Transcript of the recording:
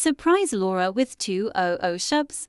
surprise Laura with two 00 shubs.